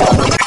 Oh, my God.